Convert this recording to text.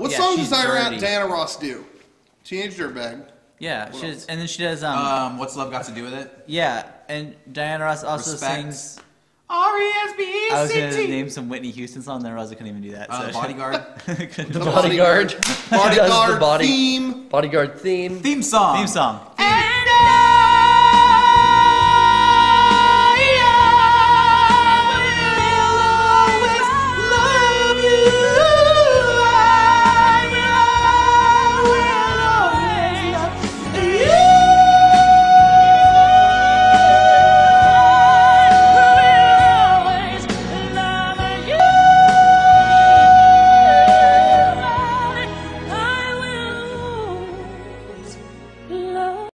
What yeah, song does Diana. Diana Ross do? Teenage Dirtbag. Yeah, she's, and then she does um, Um, what's love got to do with it? yeah, and Diana Ross also Respect. sings. R E S B E C T. I was gonna name some Whitney Houston song, then I realized I couldn't even do that. Uh, so Bodyguard. The bodyguard. Bodyguard. Bodyguard the body theme. bodyguard theme. Theme song. Theme song.